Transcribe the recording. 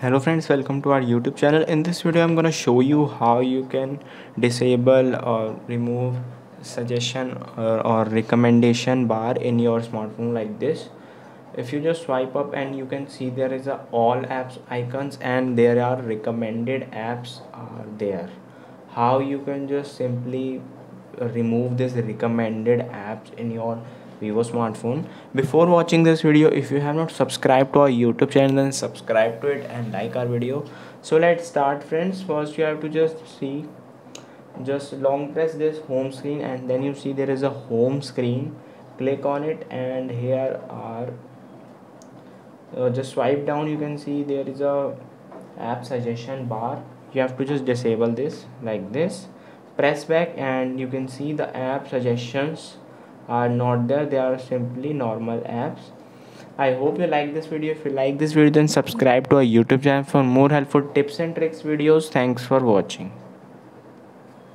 hello friends welcome to our youtube channel. In this video i'm gonna show you how you can disable or remove suggestion or, or, recommendation bar in your smartphone like this. If you just swipe up and you can see there is a all apps icons and there are recommended apps are there. How you can just simply remove this recommended apps in your vivo smartphone. Before watching this video if you have not subscribed to our youtube channel then subscribe to it and like our video. So let's start friends. First you have to just see just long press this home screen and then you see there is a home screen. Click on it and here are uh, just swipe down. You can see there is a app suggestion bar. You have to just disable this like this. Press back and you can see the app suggestions are not there they are simply normal apps. I hope you like this video. If you like this video then subscribe to our youtube channel for more helpful tips and tricks videos. Thanks for watching